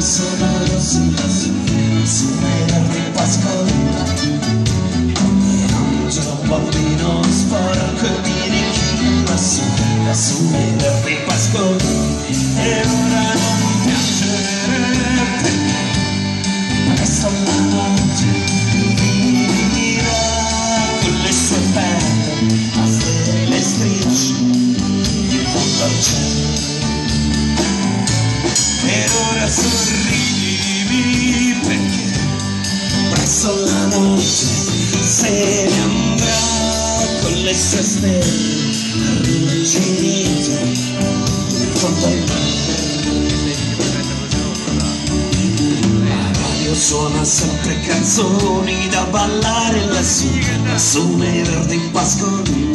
lassù, lassù, lassù nei verdi pascoli. Ogni angelo bambino sporco di richiamo lassù, lassù nei verdi pascoli. Ed ora sorridi perché presso la notte se ne andrà con le sue stelle arrugginite in fondo al La radio suona sempre canzoni da ballare lassù, lassù nei verdi pascoli.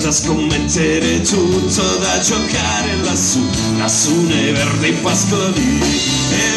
Da scommettere, tutto da giocare lassù, lassù nei verdi pascoli.